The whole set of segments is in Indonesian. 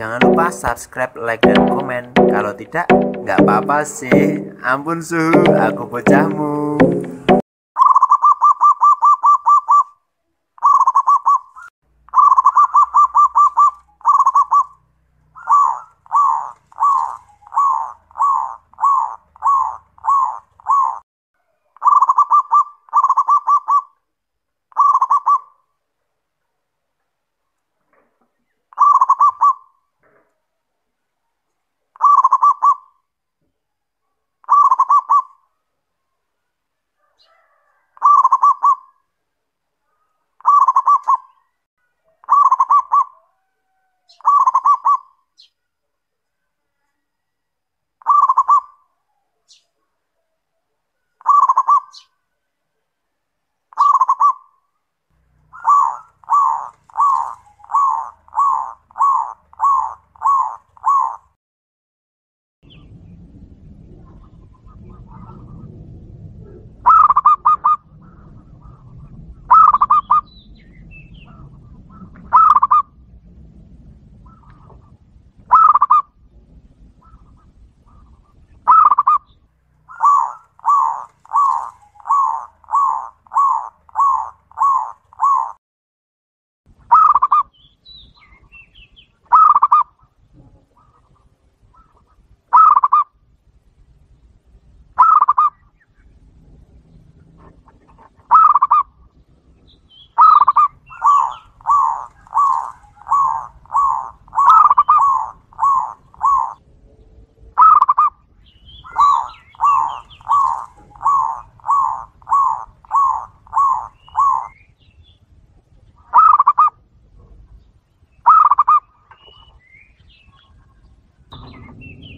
Jangan lupa subscribe, like, dan komen. Kalau tidak, nggak apa-apa sih. Ampun suhu, aku bocahmu.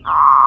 Ah!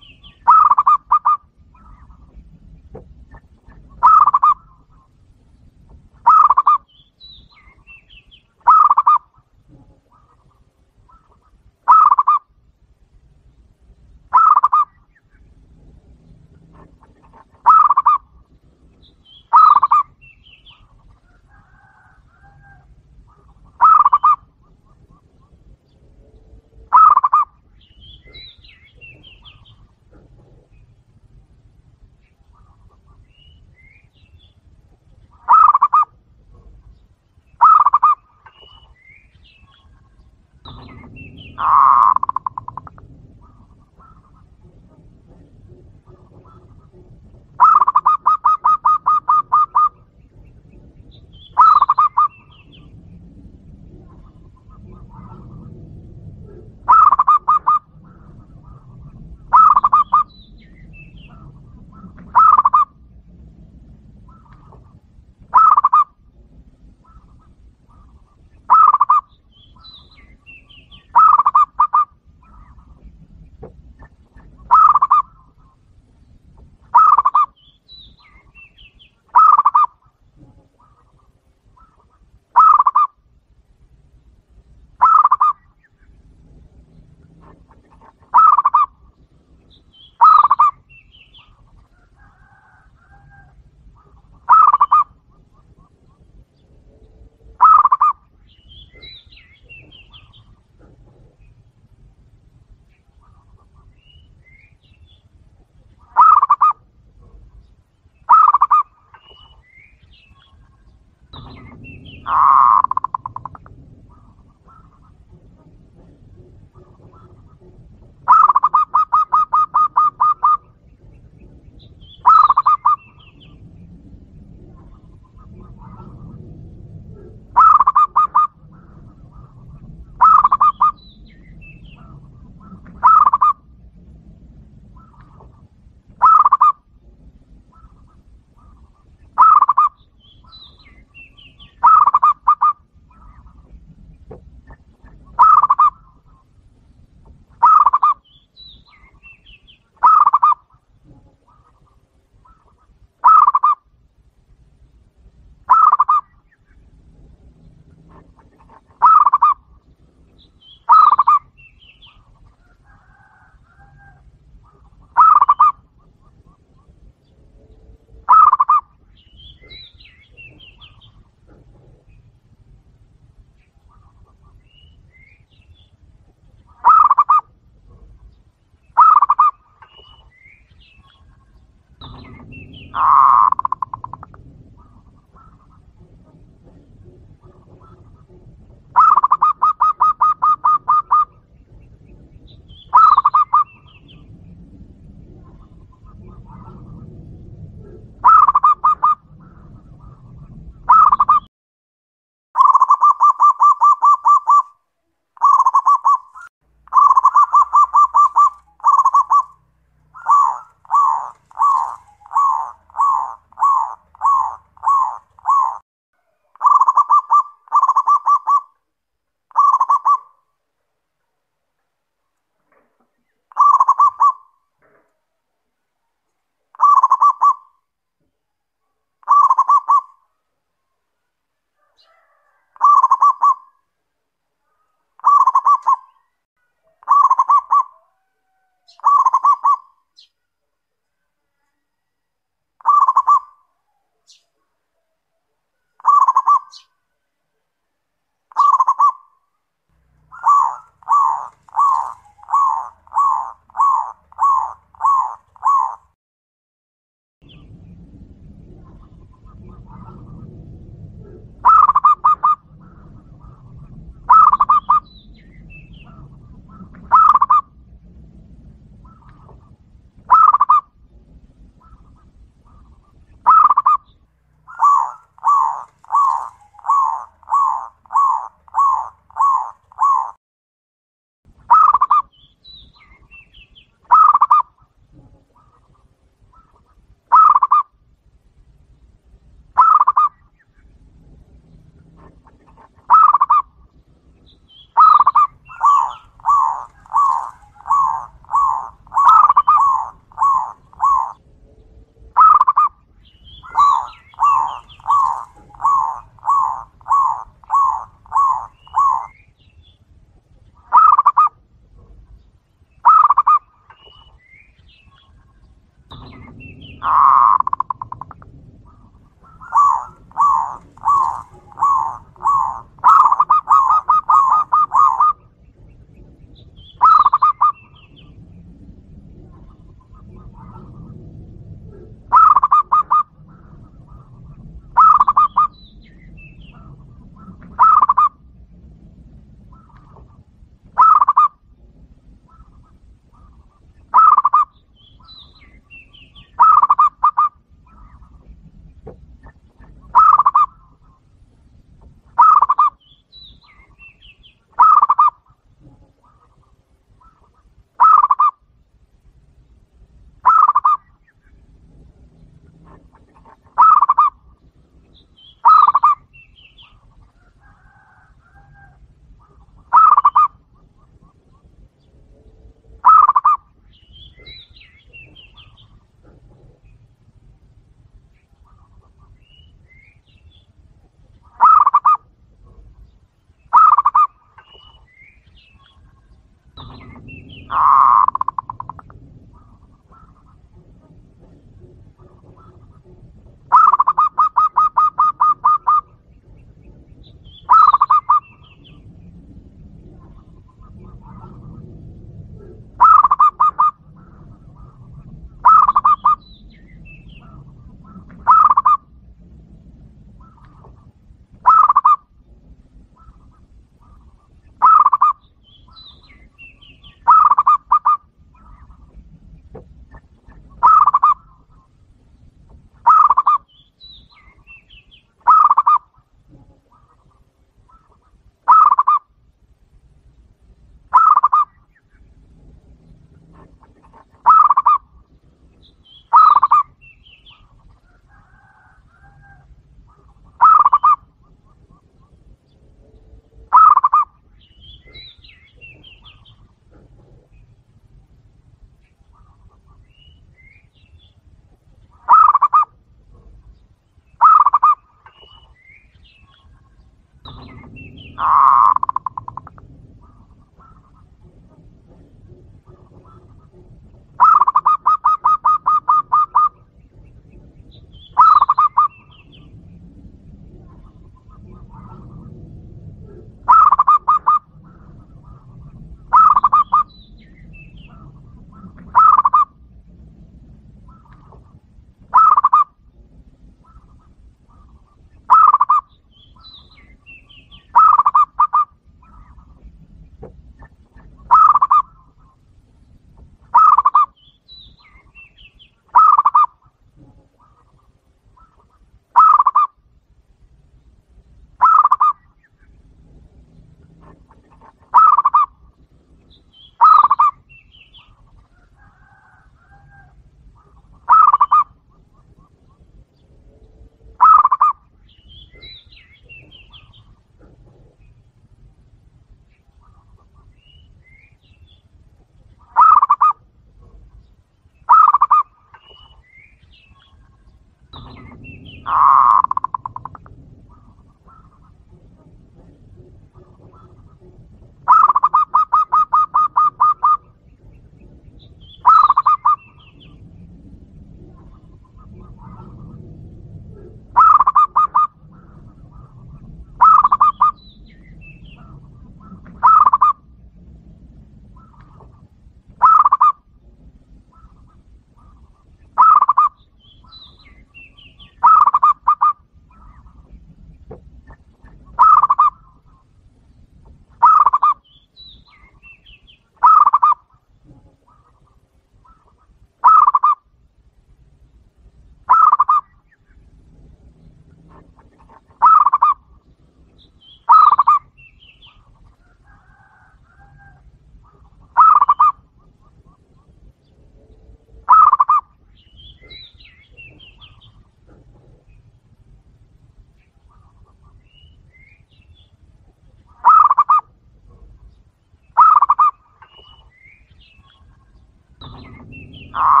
Ah!